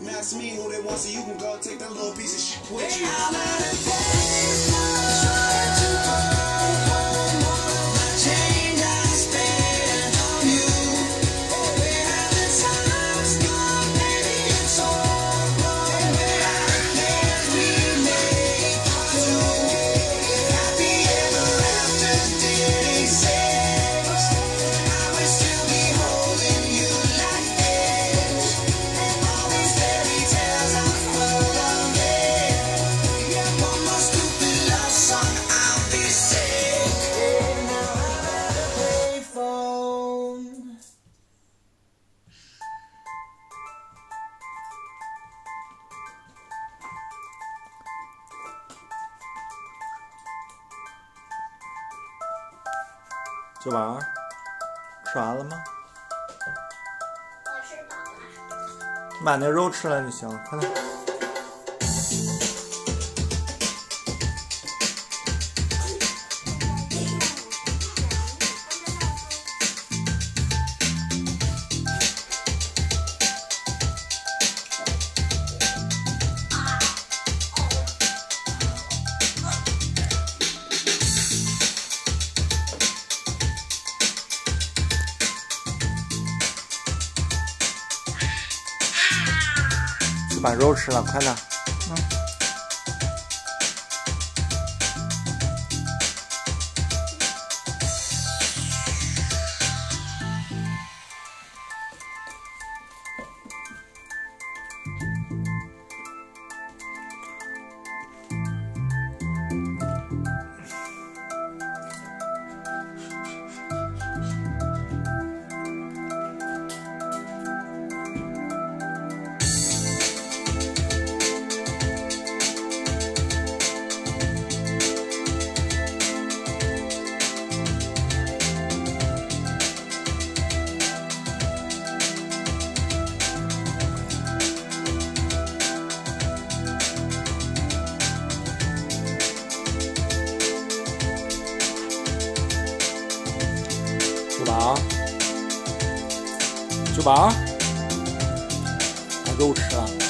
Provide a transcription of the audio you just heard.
Now me who they want, so you can go take that little piece of shit with you. 这玩意儿吃完了吗？我吃饱了。你把那肉吃了就行了，快点。把肉吃了，快点。九宝，把肉吃了。